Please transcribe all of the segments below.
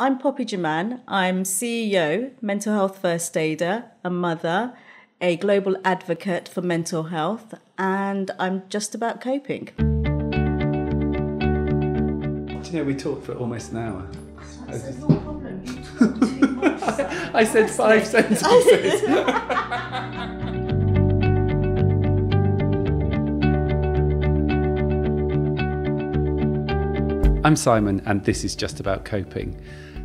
I'm Poppy Jaman. I'm CEO, Mental Health First Aider, a mother, a global advocate for mental health, and I'm just about coping. Do you know we talked for almost an hour? I said five sentences. I'm Simon, and this is just about coping.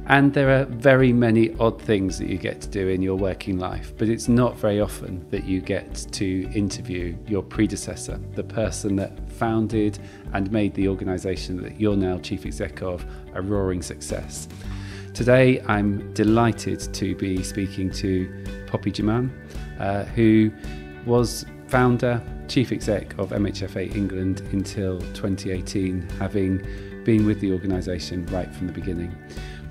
And there are very many odd things that you get to do in your working life, but it's not very often that you get to interview your predecessor, the person that founded and made the organisation that you're now chief exec of a roaring success. Today, I'm delighted to be speaking to Poppy Jaman, uh, who was founder, chief exec of MHFA England until 2018, having been with the organisation right from the beginning.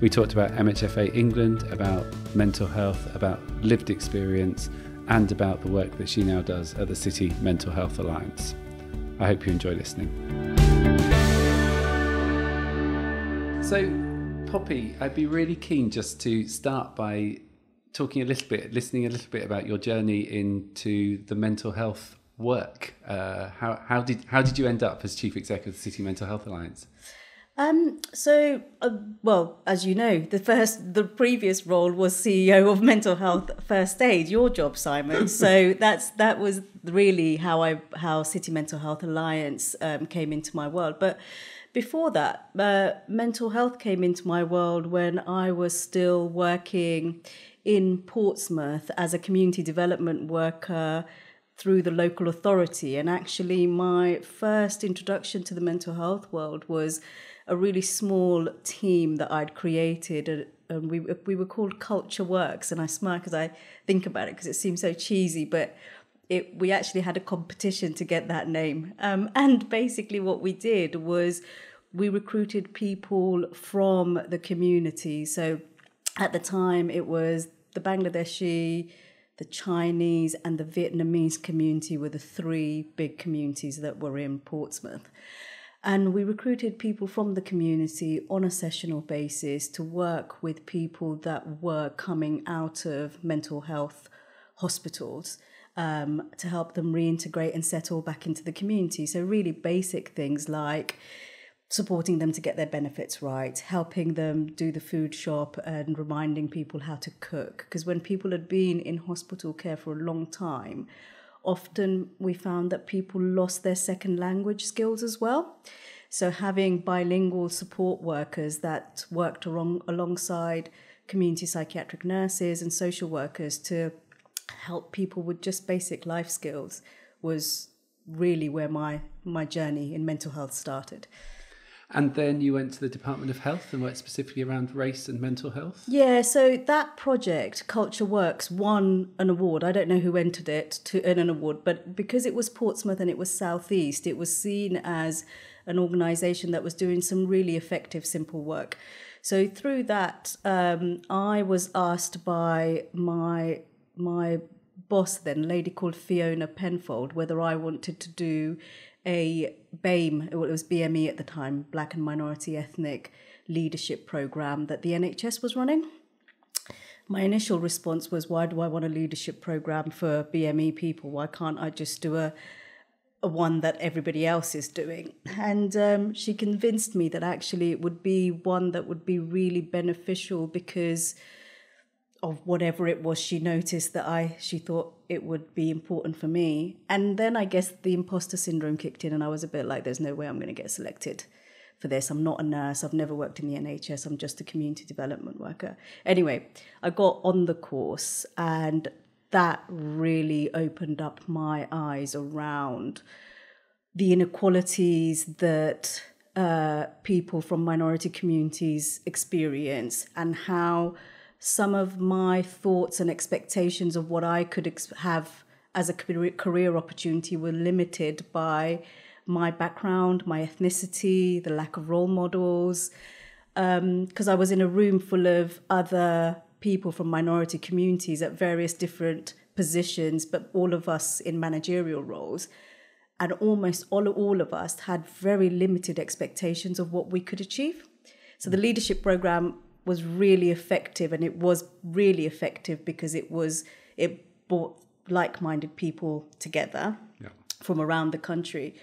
We talked about MHFA England, about mental health, about lived experience, and about the work that she now does at the City Mental Health Alliance. I hope you enjoy listening. So, Poppy, I'd be really keen just to start by talking a little bit, listening a little bit about your journey into the mental health work. Uh, how, how, did, how did you end up as Chief Executive of the City Mental Health Alliance? Um, so, uh, well, as you know, the first, the previous role was CEO of Mental Health First Aid. Your job, Simon. So that's that was really how I how City Mental Health Alliance um, came into my world. But before that, uh, mental health came into my world when I was still working in Portsmouth as a community development worker through the local authority. And actually, my first introduction to the mental health world was a really small team that I'd created. And we, we were called Culture Works. And I smile as I think about it because it seems so cheesy, but it, we actually had a competition to get that name. Um, and basically, what we did was we recruited people from the community. So at the time, it was the Bangladeshi, the Chinese, and the Vietnamese community were the three big communities that were in Portsmouth. And we recruited people from the community on a sessional basis to work with people that were coming out of mental health hospitals um, to help them reintegrate and settle back into the community. So, really basic things like supporting them to get their benefits right, helping them do the food shop, and reminding people how to cook. Because when people had been in hospital care for a long time, often we found that people lost their second language skills as well. So having bilingual support workers that worked along, alongside community psychiatric nurses and social workers to help people with just basic life skills was really where my my journey in mental health started. And then you went to the Department of Health and worked specifically around race and mental health? Yeah, so that project, Culture Works, won an award. I don't know who entered it to earn an award, but because it was Portsmouth and it was Southeast, it was seen as an organisation that was doing some really effective, simple work. So through that, um, I was asked by my my boss then, lady called Fiona Penfold, whether I wanted to do a BAME, well, it was BME at the time, Black and Minority Ethnic Leadership Program that the NHS was running. My initial response was, why do I want a leadership program for BME people? Why can't I just do a, a one that everybody else is doing? And um, she convinced me that actually it would be one that would be really beneficial because of whatever it was she noticed that I she thought it would be important for me. And then I guess the imposter syndrome kicked in and I was a bit like there's no way I'm going to get selected for this. I'm not a nurse. I've never worked in the NHS. I'm just a community development worker. Anyway, I got on the course and that really opened up my eyes around the inequalities that uh, people from minority communities experience and how some of my thoughts and expectations of what I could ex- have as a career opportunity were limited by my background, my ethnicity, the lack of role models. Because um, I was in a room full of other people from minority communities at various different positions, but all of us in managerial roles. And almost all, all of us had very limited expectations of what we could achieve. So the leadership program was really effective, and it was really effective because it was it brought like-minded people together Yeah. from around the country.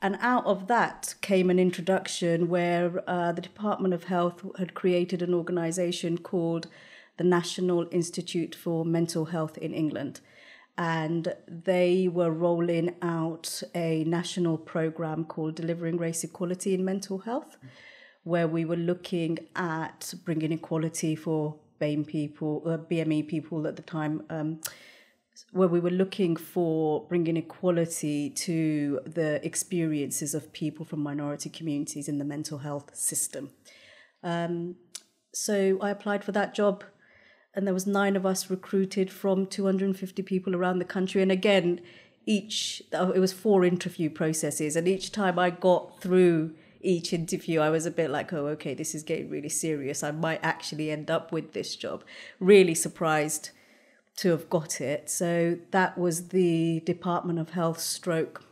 And out of that came an introduction where uh, the Department of Health had created an organization called the National Institute for Mental Health in England. And they were rolling out a national program called Delivering Race Equality in Mental Health, where we were looking at bringing equality for BAME people, uh, BME people at the time. Um, where we were looking for bringing equality to the experiences of people from minority communities in the mental health system. Um, so I applied for that job, and there was nine of us recruited from 250 people around the country. And again, each it was four interview processes, and each time I got through each interview, I was a bit like, oh, okay, this is getting really serious. I might actually end up with this job. Really surprised to have got it. So that was the Department of Health stroke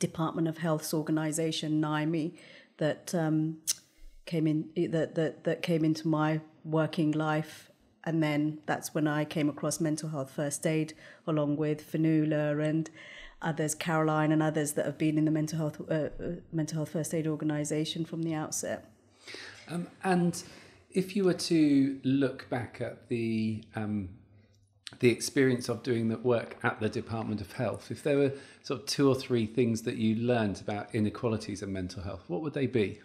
Department of Health's organization, NIME, that um, came in that, that that came into my working life. And then that's when I came across mental health first aid, along with Fionnuala and others, Caroline and others that have been in the mental health uh, uh, mental health first aid organisation from the outset. Um, and if you were to look back at the um, the experience of doing that work at the Department of Health, if there were sort of two or three things that you learned about inequalities in mental health, what would they be?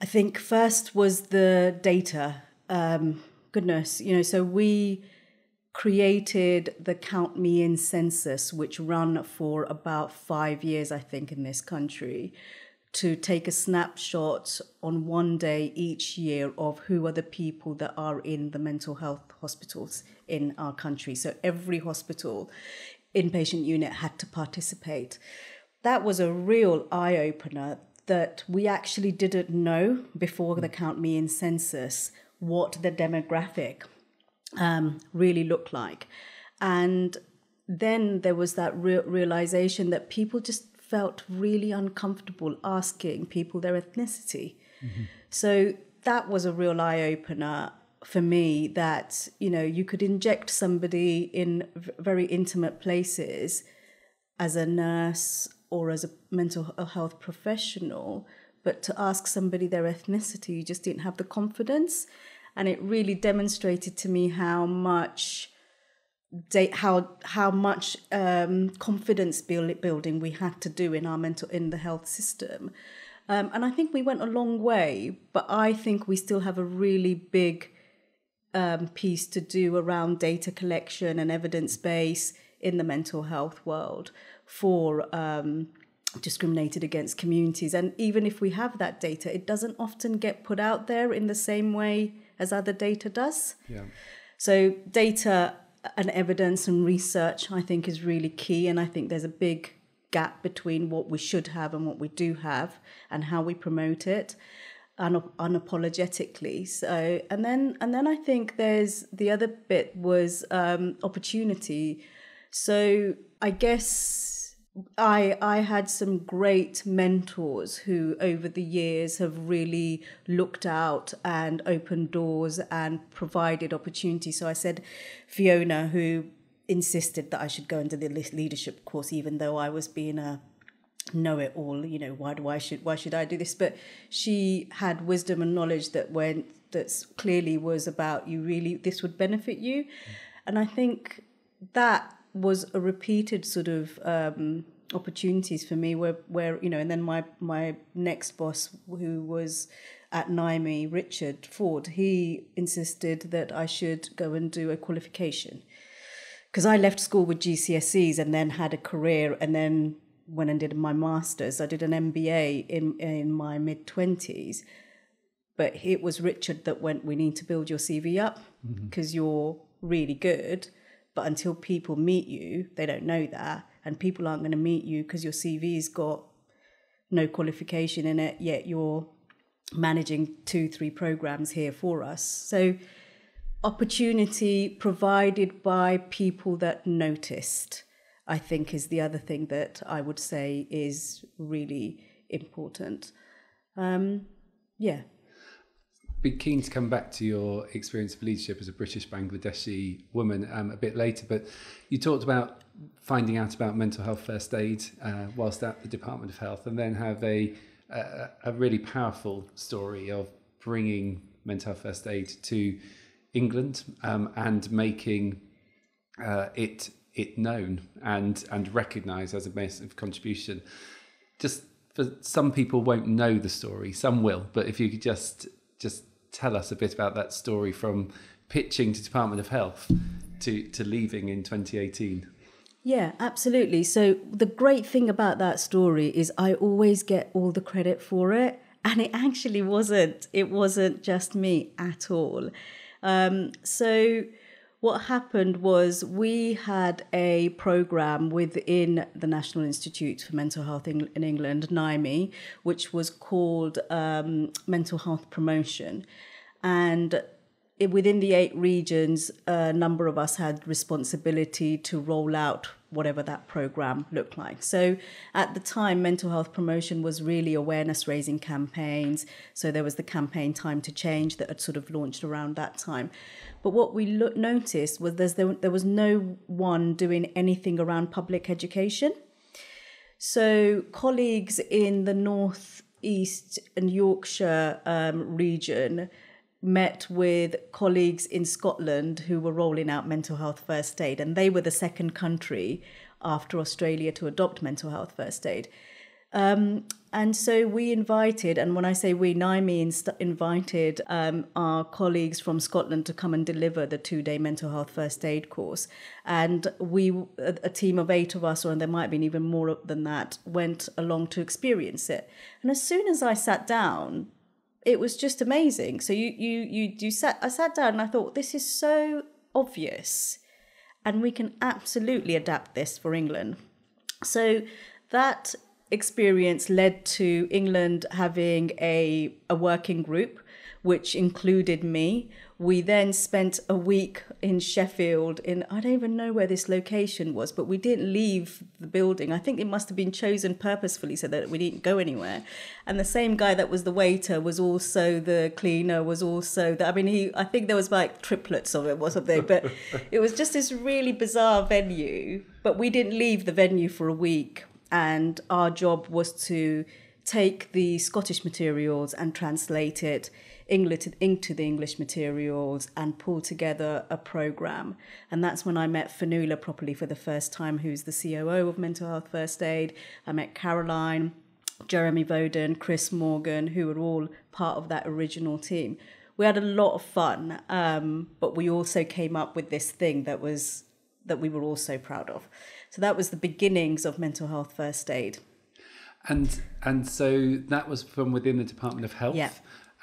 I think first was the data. Um, goodness, you know, so we created the Count Me In census, which ran for about five years, I think, in this country, to take a snapshot on one day each year of who are the people that are in the mental health hospitals in our country. So every hospital inpatient unit had to participate. That was a real eye opener that we actually didn't know before the Count Me In census what the demographic um, really look like. And then there was that re- realization that people just felt really uncomfortable asking people their ethnicity. Mm-hmm. So that was a real eye opener for me that you know you could inject somebody in v- very intimate places as a nurse or as a mental health professional but to ask somebody their ethnicity you just didn't have the confidence and it really demonstrated to me how much de- how how much um, confidence build- building we had to do in our mental in the health system, um, and I think we went a long way. But I think we still have a really big um, piece to do around data collection and evidence base in the mental health world for um, discriminated against communities. And even if we have that data, it doesn't often get put out there in the same way as other data does. Yeah. So data and evidence and research, I think, is really key. And I think there's a big gap between what we should have and what we do have and how we promote it un- unapologetically. So, and then, and then I think there's the other bit was um, opportunity. So I guess I I had some great mentors who over the years have really looked out and opened doors and provided opportunity. So I said Fiona who insisted that I should go into the leadership course even though I was being a know it all you know why do I should why should I do this but she had wisdom and knowledge that went that clearly was about you really this would benefit you and I think that was a repeated sort of um, opportunities for me where where you know and then my my next boss who was at NIME Richard Ford he insisted that I should go and do a qualification. Because I left school with GCSEs and then had a career and then went and did my masters. I did an MBA in in my mid 20s but it was Richard that went we need to build your CV up because mm-hmm. you're really good but until people meet you, they don't know that. And people aren't going to meet you because your CV's got no qualification in it, yet you're managing two, three programs here for us. So, opportunity provided by people that noticed, I think, is the other thing that I would say is really important. Um, yeah. Be keen to come back to your experience of leadership as a British Bangladeshi woman um, a bit later, but you talked about finding out about mental health first aid uh, whilst at the Department of Health, and then have a, a, a really powerful story of bringing mental health first aid to England um, and making uh, it it known and and recognised as a massive contribution. Just for some people won't know the story, some will, but if you could just just tell us a bit about that story from pitching to Department of Health to to leaving in 2018. Yeah, absolutely. So the great thing about that story is I always get all the credit for it, and it actually wasn't. It wasn't just me at all. Um, so what happened was we had a program within the National Institute for Mental Health in, England, NIME, which was called um, Mental Health Promotion. And it, within the eight regions, a number of us had responsibility to roll out whatever that program looked like. So at the time, mental health promotion was really awareness raising campaigns. So there was the campaign Time to Change that had sort of launched around that time. But what we lo- noticed was there, there was no one doing anything around public education. So colleagues in the North East and Yorkshire um, region met with colleagues in Scotland who were rolling out mental health first aid, and they were the second country after Australia to adopt mental health first aid. Um, and so we invited, and when I say we, NIME inst- invited um, our colleagues from Scotland to come and deliver the two day mental health first aid course. And we, a, a team of eight of us, or there might have been even more than that, went along to experience it. And as soon as I sat down, it was just amazing. So you, you, you, you sat, I sat down and I thought, this is so obvious. And we can absolutely adapt this for England. So that experience led to England having a, a working group, which included me. We then spent a week in Sheffield, in I don't even know where this location was, but we didn't leave the building. I think it must have been chosen purposefully so that we didn't go anywhere. And the same guy that was the waiter was also the cleaner, was also the, I mean, he, I think there was like triplets of it, or something. But it was just this really bizarre venue. But we didn't leave the venue for a week and our job was to take the Scottish materials and translate it into the English materials and pull together a program. And that's when I met Fionnuala properly for the first time, who's the COO of Mental Health First Aid. I met Caroline, Jeremy Voden, Chris Morgan, who were all part of that original team. We had a lot of fun, um, but we also came up with this thing that was that we were all so proud of. So that was the beginnings of mental health first aid. And and so that was from within the Department of Health. Yeah.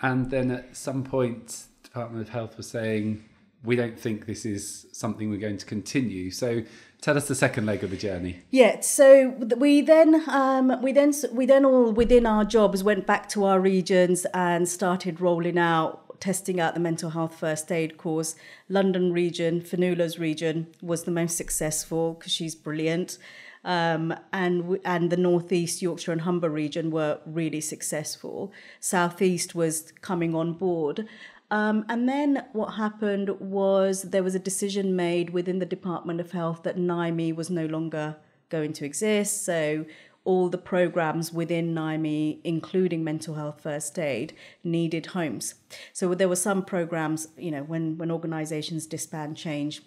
And then at some point, Department of Health was saying, we don't think this is something we're going to continue. So tell us the second leg of the journey. Yeah. So we then um, we then we then all within our jobs went back to our regions and started rolling out testing out the mental health first aid course. London region, Fionnuala's region, was the most successful because she's brilliant. Um, and and the northeast Yorkshire and Humber region were really successful. Southeast was coming on board, um, and then what happened was there was a decision made within the Department of Health that NIME was no longer going to exist. So all the programs within NIME, including mental health first aid, needed homes. So there were some programs, you know, when, when organizations disband, change,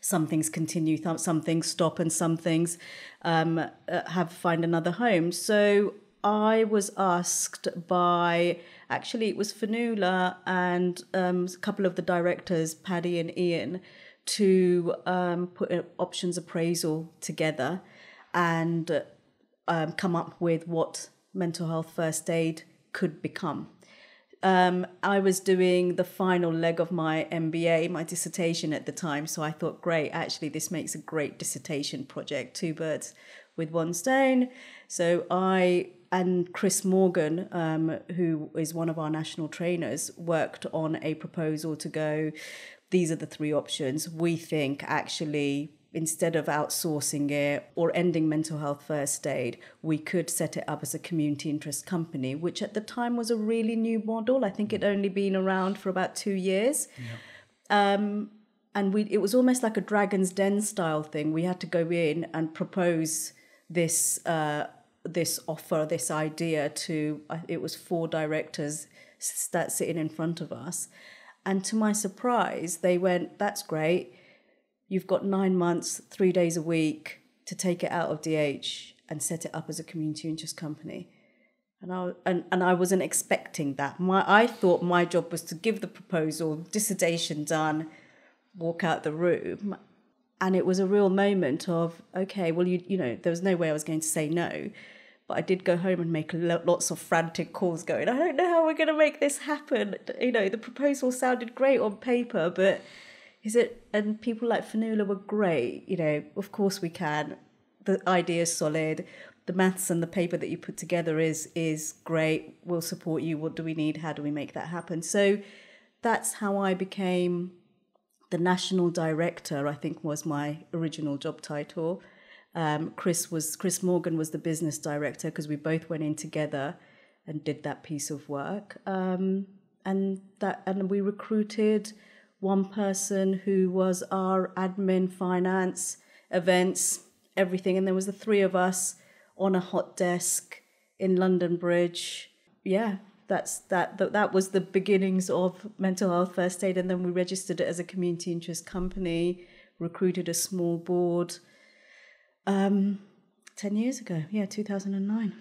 some things continue, some things stop, and some things um, uh, have find another home. So I was asked by actually it was Fionnuala and um, a couple of the directors, Paddy and Ian, to um, put an options appraisal together and um, come up with what mental health first aid could become. Um, I was doing the final leg of my MBA, my dissertation at the time, so I thought, great, actually, this makes a great dissertation project, two birds with one stone. So I and Chris Morgan, um, who is one of our national trainers, worked on a proposal to go. These are the three options. We think actually instead of outsourcing it or ending mental health first aid, we could set it up as a community interest company, which at the time was a really new model. I think it only been around for about two years. Yeah. Um, and we it was almost like a dragon's den style thing. We had to go in and propose this uh, this offer, this idea to it was four directors that sitting in front of us, and to my surprise, they went, "That's great you've got nine months, three days a week to take it out of DH and set it up as a community interest company. And I and, and I wasn't expecting that. My I thought my job was to give the proposal, dissertation done, walk out the room. And it was a real moment of, okay, well you you know, there was no way I was going to say no. But I did go home and make lots of frantic calls going, I don't know how we're going to make this happen. You know, the proposal sounded great on paper, but is it and people like Fionnuala were great you know of course we can. The idea is solid. The maths and the paper that you put together is is great. We'll support you. What do we need? How do we make that happen? So that's how i became the national director i think was my original job title. Um, chris was chris morgan was the business director because we both went in together and did that piece of work. Um, and that and we recruited one person who was our admin, finance, events, everything. And there was the three of us on a hot desk in London Bridge. Yeah, that's that, that that was the beginnings of mental health first aid and then we registered it as a community interest company recruited a small board um, 10 years ago yeah 2009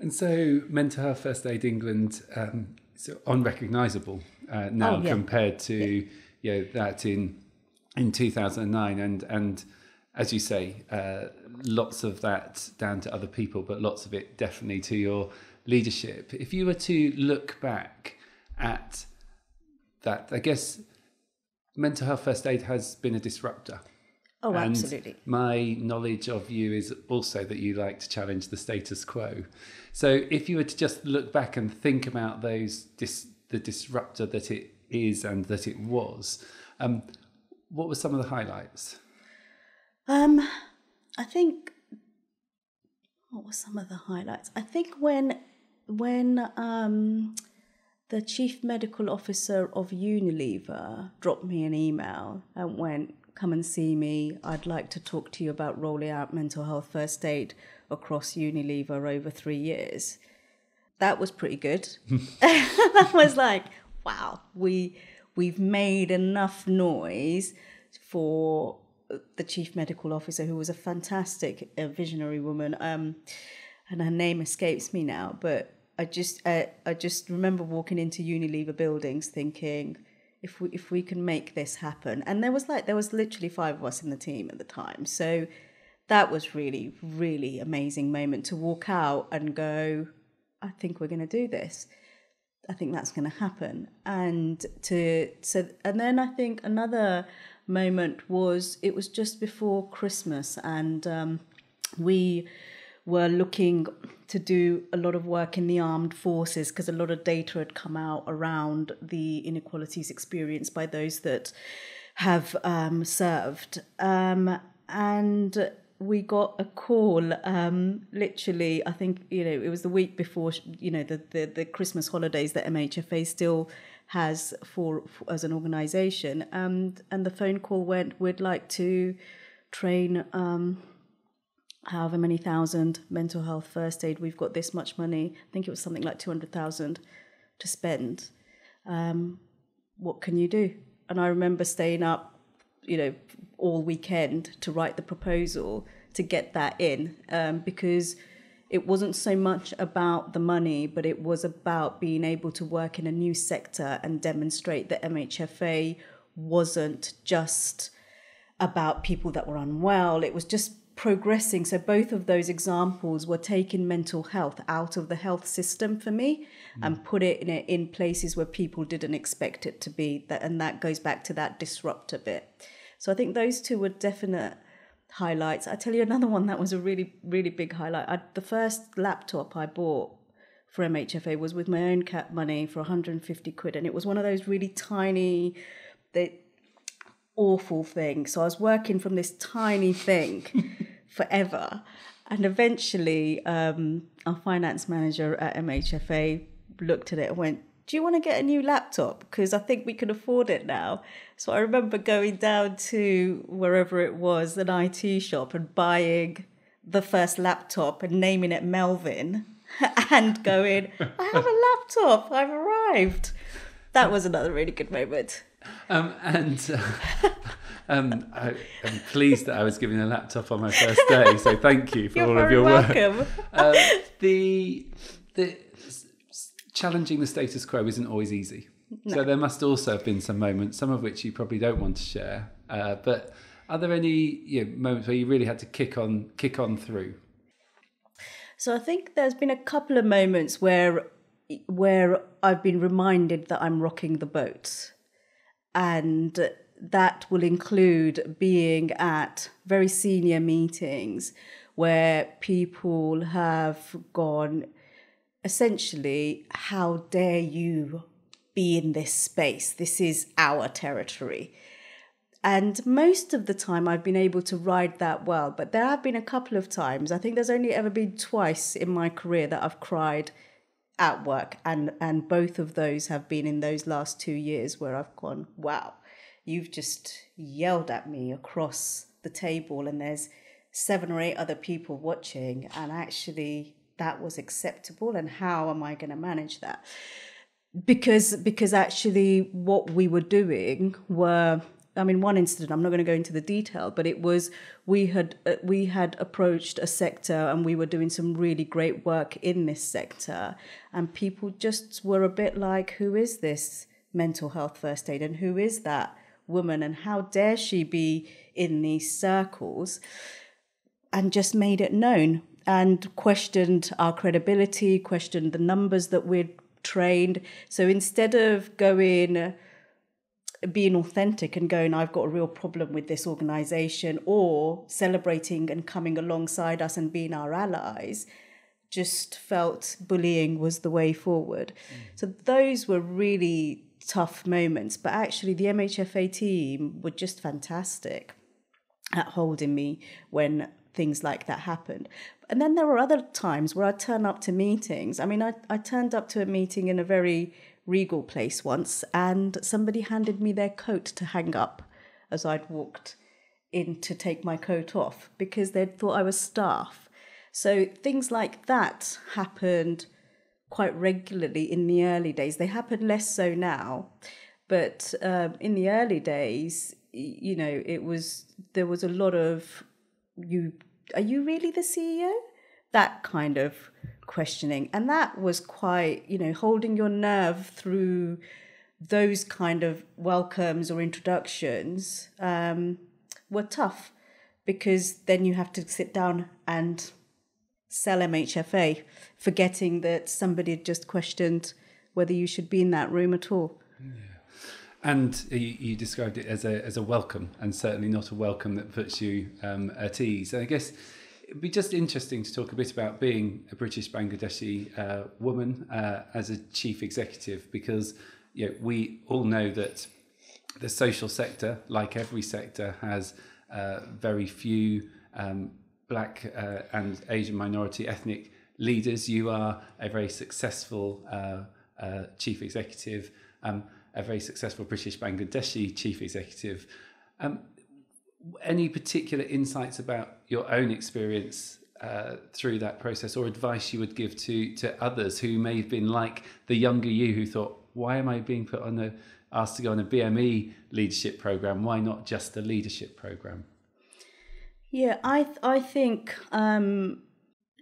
and so mental health first aid england um, so unrecognizable uh, now oh, yeah. compared to yeah you know that in in 2009 and and as you say uh, lots of that down to other people but lots of it definitely to your leadership if you were to look back at that i guess mental health first aid has been a disruptor Oh, and absolutely. My knowledge of you is also that you like to challenge the status quo. So, if you were to just look back and think about those dis- the disruptor that it is and that it was. Um, what were some of the highlights? Um, I think what were some of the highlights? I think when when um, the chief medical officer of Unilever dropped me an email and went, "Come and see me. I'd like to talk to you about rolling out mental health first aid across Unilever over three years." That was pretty good. that was like, wow, we we've made enough noise for the chief medical officer, who was a fantastic uh, visionary woman, um, and her name escapes me now. But I just uh, I just remember walking into Unilever buildings, thinking, if we if we can make this happen, and there was like there was literally five of us in the team at the time, so that was really really amazing moment to walk out and go, I think we're going to do this. I think that's going to happen. And to so and then I think another moment was it was just before Christmas and um, we were looking to do a lot of work in the armed forces because a lot of data had come out around the inequalities experienced by those that have um, served. Um, and we got a call um, literally i think you know it was the week before you know the, the, the christmas holidays that mhfa still has for, for as an organization. And and the phone call went we'd like to train um, however many thousand mental health first aid. We've got this much money. I think it was something like 200000 to spend. Um, what can you do? And i remember staying up you know all weekend to write the proposal to get that in um, because it wasn't so much about the money, but it was about being able to work in a new sector and demonstrate that MHFA wasn't just about people that were unwell. It was just progressing. So both of those examples were taking mental health out of the health system for me mm. and put it in in places where people didn't expect it to be. That and that goes back to that disruptor bit. So I think those two were definite highlights. I tell you another one that was a really really big highlight. I, the first laptop I bought for MHFA was with my own cap money for 150 quid, and it was one of those really tiny. They awful thing. So I was working from this tiny thing forever. And eventually, um, our finance manager at MHFA looked at it and went, Do you want to get a new laptop? Because I think we can afford it now. So I remember going down to wherever it was, an IT shop, and buying the first laptop and naming it Melvin and going, I have a laptop, I've arrived. That was another really good moment. Um, and uh, um, I, am pleased that I was given a laptop on my first day. So thank you for You're all of your welcome. work. Um, the the challenging the status quo isn't always easy. No. So there must also have been some moments, some of which you probably don't want to share. Uh, but are there any you know, moments where you really had to kick on kick on through? So I think there's been a couple of moments where where I've been reminded that I'm rocking the boat. And that will include being at very senior meetings where people have gone, essentially, how dare you be in this space? This is our territory. And most of the time, I've been able to ride that well. But there have been a couple of times, I think there's only ever been twice in my career that I've cried at work and and both of those have been in those last 2 years where I've gone wow you've just yelled at me across the table and there's seven or eight other people watching and actually that was acceptable and how am I going to manage that? Because because actually what we were doing were I mean, one incident. I'm not going to go into the detail, but it was we had uh, we had approached a sector and we were doing some really great work in this sector, and people just were a bit like, "Who is this mental health first aid, and who is that woman, and how dare she be in these circles?" And just made it known and questioned our credibility, questioned the numbers that we'd trained. So instead of going being authentic and going, I've got a real problem with this organization, or celebrating and coming alongside us and being our allies, just felt bullying was the way forward. Mm. So those were really tough moments. But actually, the MHFA team were just fantastic at holding me when things like that happened. And then there were other times where I'd turn up to meetings. I mean, I, I turned up to a meeting in a very Regal place once, and somebody handed me their coat to hang up as I'd walked in to take my coat off because they'd thought I was staff. So things like that happened quite regularly in the early days. They happen less so now, but um, in the early days, you know, it was there was a lot of you. Are you really the CEO? That kind of questioning. And that was quite, you know, holding your nerve through those kind of welcomes or introductions um, were tough because then you have to sit down and sell MHFA, forgetting that somebody had just questioned whether you should be in that room at all. Yeah. And you, you, described it as a as a welcome, and certainly not a welcome that puts you um, at ease. And I guess it'd be just interesting to talk a bit about being a British Bangladeshi uh, woman uh, as a chief executive because you know, we all know that the social sector, like every sector, has uh, very few um, black uh, and Asian minority ethnic leaders. You are a very successful uh, uh, chief executive, um, a very successful British Bangladeshi chief executive. Um, any particular insights about your own experience uh, through that process or advice you would give to to others who may have been like the younger you who thought why am i being put on a asked to go on a bme leadership program? Why not just a leadership program? Yeah i i think um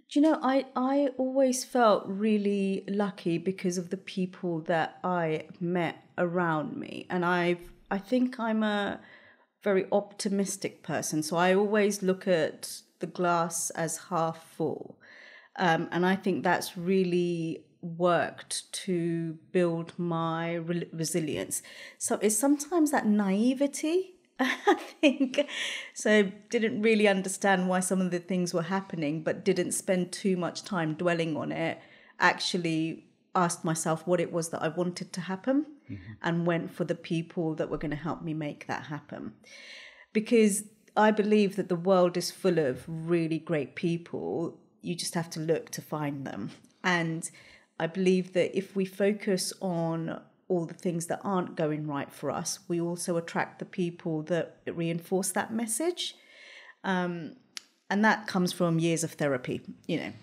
do you know i i always felt really lucky because of the people that i met around me. And i've i think i'm a very optimistic person. So I always look at the glass as half full. Um, and I think that's really worked to build my re- resilience. So it's sometimes that naivety. I think so. Didn't really understand why some of the things were happening, but didn't spend too much time dwelling on it. Actually, asked myself what it was that I wanted to happen mm-hmm. and went for the people that were going to help me make that happen. Because I believe that the world is full of really great people. You just have to look to find them. And I believe that if we focus on all the things that aren't going right for us, we also attract the people that reinforce that message. Um, and that comes from years of therapy, you know,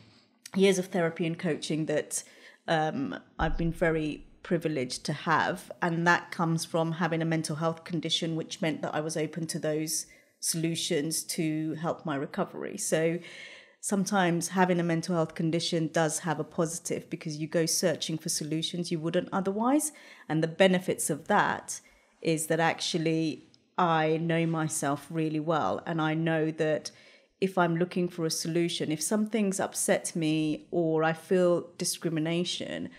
years of therapy and coaching that um, I've been very privileged to have. And that comes from having a mental health condition, which meant that I was open to those solutions to help my recovery. So sometimes having a mental health condition does have a positive because you go searching for solutions you wouldn't otherwise. And the benefits of that is that actually I know myself really well and I know that if I'm looking for a solution, if something's upset me or I feel discrimination,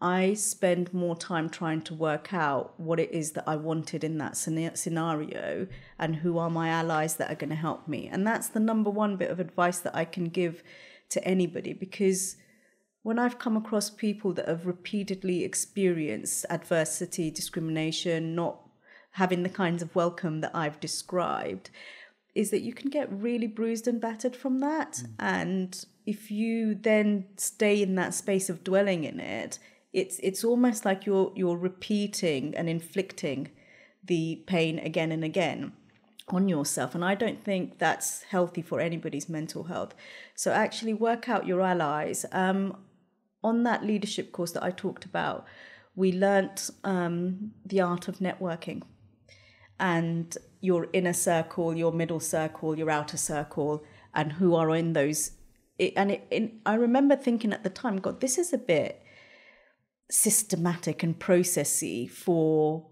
I spend more time trying to work out what it is that I wanted in that scenario and who are my allies that are going to help me. And that's the number one bit of advice that I can give to anybody because when I've come across people that have repeatedly experienced adversity, discrimination, not having the kinds of welcome that I've described, is that you can get really bruised and battered from that. Mm. And if you then stay in that space of dwelling in it, it's it's almost like you're you're repeating and inflicting the pain again and again on yourself and i don't think that's healthy for anybody's mental health so actually work out your allies um, on that leadership course that i talked about we learnt um, the art of networking and your inner circle, your middle circle, your outer circle, and who are in those. It, and it, it, I remember thinking at the time, God, this is a bit systematic and processy for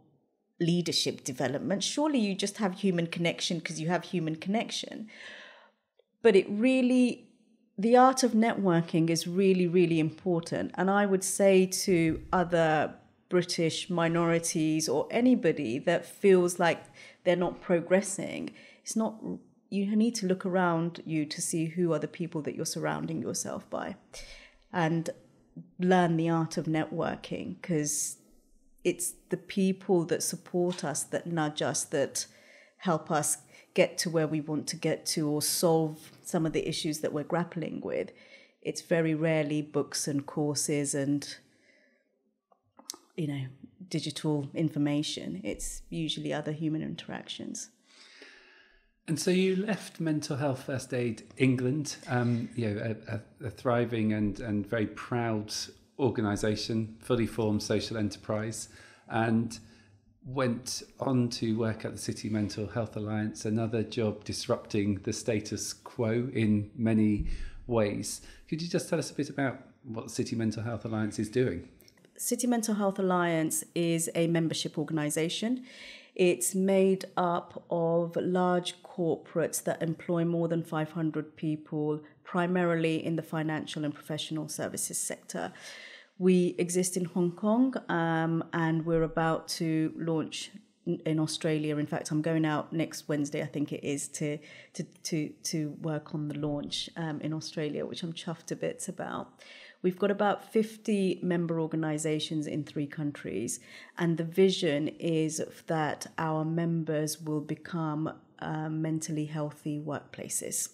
leadership development. Surely you just have human connection because you have human connection. But it really, the art of networking is really, really important. And I would say to other British minorities or anybody that feels like they're not progressing, it's not you need to look around you to see who are the people that you're surrounding yourself by and learn the art of networking because it's the people that support us that nudge us that help us get to where we want to get to or solve some of the issues that we're grappling with. It's very rarely books and courses and you know digital information it's usually other human interactions and so you left mental health first aid england um, you know a, a, a thriving and, and very proud organization fully formed social enterprise and went on to work at the City Mental Health Alliance, another job disrupting the status quo in many ways. Could you just tell us a bit about what City Mental Health Alliance is doing? City Mental Health Alliance is a membership organisation. It's made up of large corporates that employ more than 500 people, primarily in the financial and professional services sector. We exist in Hong Kong um, and we're about to launch in Australia. In fact, I'm going out next Wednesday, I think it is, to to to to work on the launch um, in Australia, which I'm chuffed a bit about. We've got about 50 member organizations in three countries, and the vision is that our members will become uh, mentally healthy workplaces.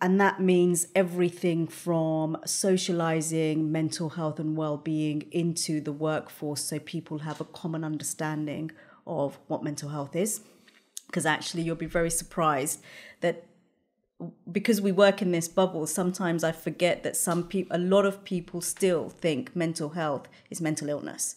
And that means everything from socializing mental health and well being into the workforce so people have a common understanding of what mental health is. Because actually, you'll be very surprised that because we work in this bubble, sometimes I forget that some people, a lot of people still think mental health is mental illness.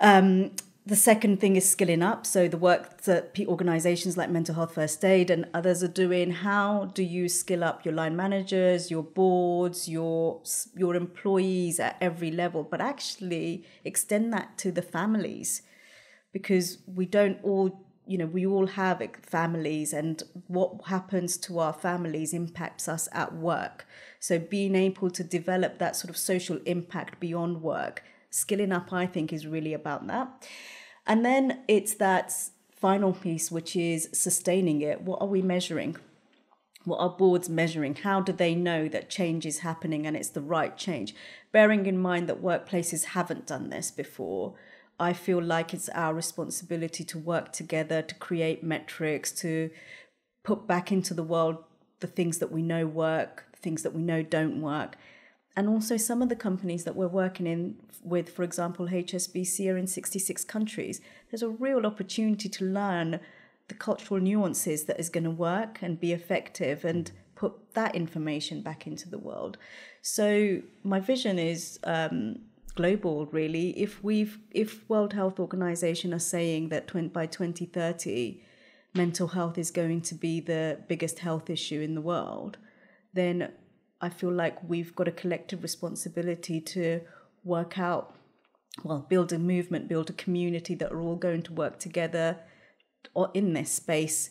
Um, the second thing is skilling up. So the work that organizations like Mental Health First Aid and others are doing. How do you skill up your line managers, your boards, your your employees at every level? But actually extend that to the families, because we don't all you know we all have families and what happens to our families impacts us at work so being able to develop that sort of social impact beyond work skilling up i think is really about that and then it's that final piece which is sustaining it what are we measuring what are boards measuring? How do they know that change is happening and it's the right change? Bearing in mind that workplaces haven't done this before, I feel like it's our responsibility to work together to create metrics, to put back into the world the things that we know work, things that we know don't work. And also, some of the companies that we're working in with, for example, HSBC, are in 66 countries. There's a real opportunity to learn the cultural nuances that is going to work and be effective and put that information back into the world. So, my vision is um, global really. If we've if world health organization are saying that 20, by 2030 mental health is going to be the biggest health issue in the world then i feel like we've got a collective responsibility to work out well build a movement build a community that are all going to work together or in this space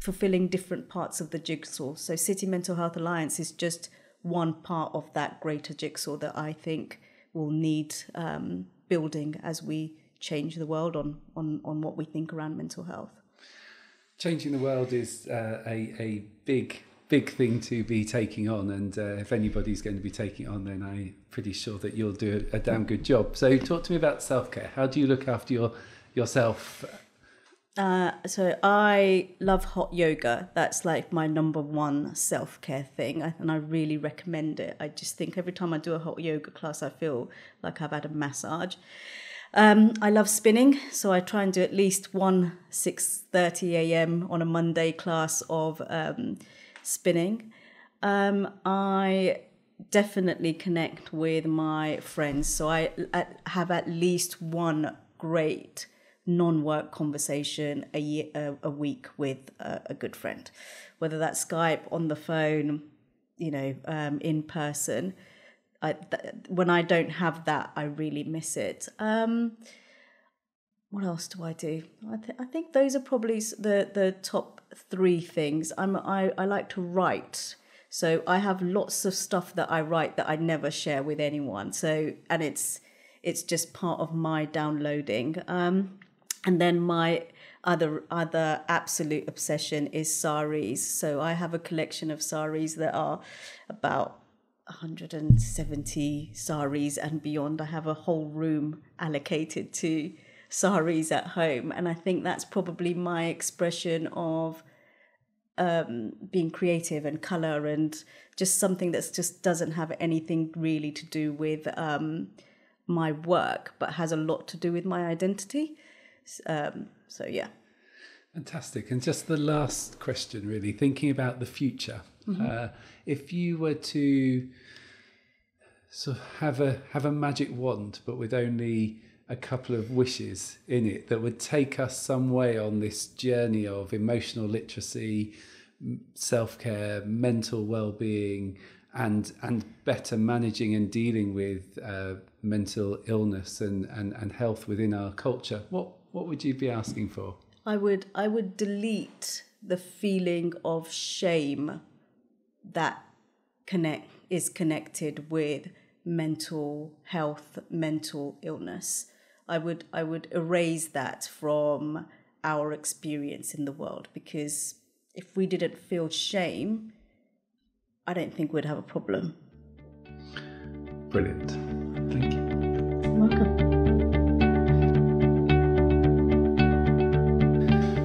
fulfilling different parts of the jigsaw. So city mental health alliance is just one part of that greater jigsaw that i think will need um, building as we change the world on, on, on what we think around mental health. Changing the world is uh, a, a big, big thing to be taking on. And uh, if anybody's going to be taking on, then I'm pretty sure that you'll do a, a damn good job. So, talk to me about self care. How do you look after your yourself uh, so I love hot yoga. That's like my number one self care thing, and I really recommend it. I just think every time I do a hot yoga class, I feel like I've had a massage. Um, I love spinning, so I try and do at least one six thirty a.m. on a Monday class of um, spinning. Um, I definitely connect with my friends, so I have at least one great non-work conversation a year a, a week with a, a, good friend. Whether that's skype on the phone you know um, in person I, th- when i don't have that i really miss it. Um, what else do i do? I, th- I think those are probably the the top three things. I'm i, I like to write. So i have lots of stuff that i write that i never share with anyone. So and it's it's just part of my downloading. Um, and then my other other absolute obsession is saris. So I have a collection of saris that are about 170 saris and beyond. I have a whole room allocated to saris at home, and I think that's probably my expression of um, being creative and color and just something that just doesn't have anything really to do with um, my work, but has a lot to do with my identity. Um, so yeah. Fantastic. And just the last question, really, thinking about the future. Mm-hmm. Uh, if you were to sort of have a have a magic wand, but with only a couple of wishes in it that would take us some way on this journey of emotional literacy, self care, mental well being, and and better managing and dealing with uh, mental illness and, and, and health within our culture, what what would you be asking for? I would I would delete the feeling of shame that connect is connected with mental health, mental illness. I would I would erase that from our experience in the world because if we didn't feel shame, I don't think we'd have a problem. Brilliant.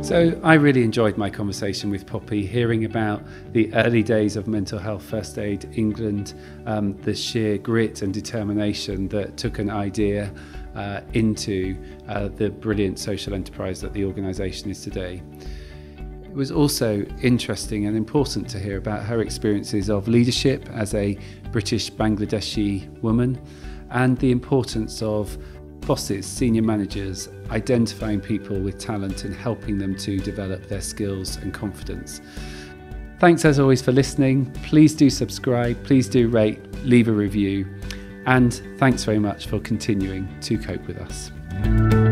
So I really enjoyed my conversation with Poppy, hearing about the early days of Mental Health First Aid England, um, the sheer grit and determination that took an idea uh, into uh, the brilliant social enterprise that the organisation is today. It was also interesting and important to hear about her experiences of leadership as a British Bangladeshi woman and the importance of bosses, senior managers, identifying people with talent and helping them to develop their skills and confidence. Thanks as always for listening. Please do subscribe, please do rate, leave a review, and thanks very much for continuing to cope with us.